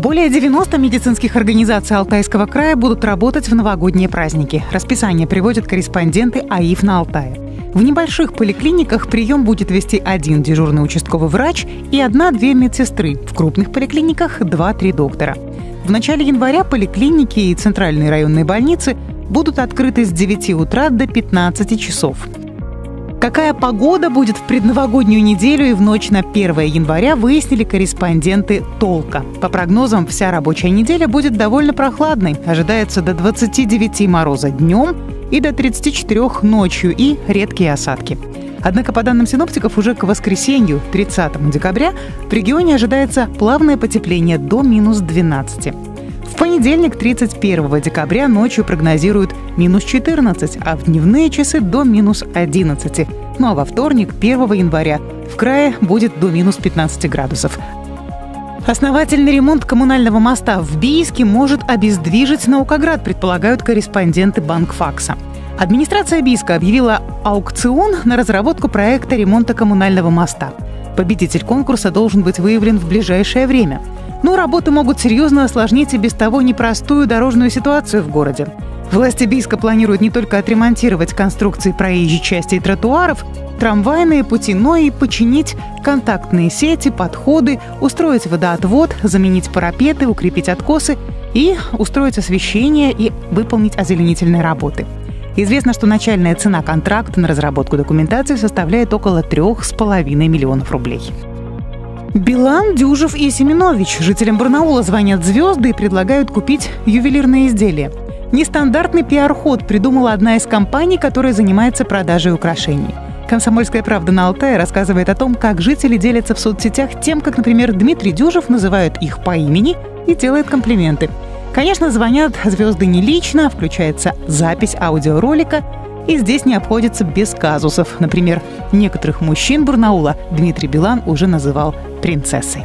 Более 90 медицинских организаций Алтайского края будут работать в новогодние праздники. Расписание приводят корреспонденты АИФ на Алтае. В небольших поликлиниках прием будет вести один дежурный участковый врач и одна-две медсестры. В крупных поликлиниках два-три доктора. В начале января поликлиники и центральные районные больницы будут открыты с 9 утра до 15 часов. Какая погода будет в предновогоднюю неделю и в ночь на 1 января, выяснили корреспонденты «Толка». По прогнозам, вся рабочая неделя будет довольно прохладной. Ожидается до 29 мороза днем и до 34 ночью и редкие осадки. Однако, по данным синоптиков, уже к воскресенью, 30 декабря, в регионе ожидается плавное потепление до минус 12 понедельник, 31 декабря, ночью прогнозируют минус 14, а в дневные часы до минус 11. Ну а во вторник, 1 января, в крае будет до минус 15 градусов. Основательный ремонт коммунального моста в Бийске может обездвижить Наукоград, предполагают корреспонденты Банкфакса. Администрация Бийска объявила аукцион на разработку проекта ремонта коммунального моста. Победитель конкурса должен быть выявлен в ближайшее время – но работы могут серьезно осложнить и без того непростую дорожную ситуацию в городе. Власти Бийска планируют не только отремонтировать конструкции проезжей части и тротуаров, трамвайные пути, но и починить контактные сети, подходы, устроить водоотвод, заменить парапеты, укрепить откосы и устроить освещение и выполнить озеленительные работы. Известно, что начальная цена контракта на разработку документации составляет около 3,5 миллионов рублей. Билан, Дюжев и Семенович. Жителям Барнаула звонят звезды и предлагают купить ювелирные изделия. Нестандартный пиар-ход придумала одна из компаний, которая занимается продажей украшений. «Комсомольская правда» на Алтае рассказывает о том, как жители делятся в соцсетях тем, как, например, Дмитрий Дюжев называют их по имени и делает комплименты. Конечно, звонят звезды не лично, включается запись аудиоролика, и здесь не обходится без казусов. Например, некоторых мужчин Барнаула Дмитрий Билан уже называл принцессой.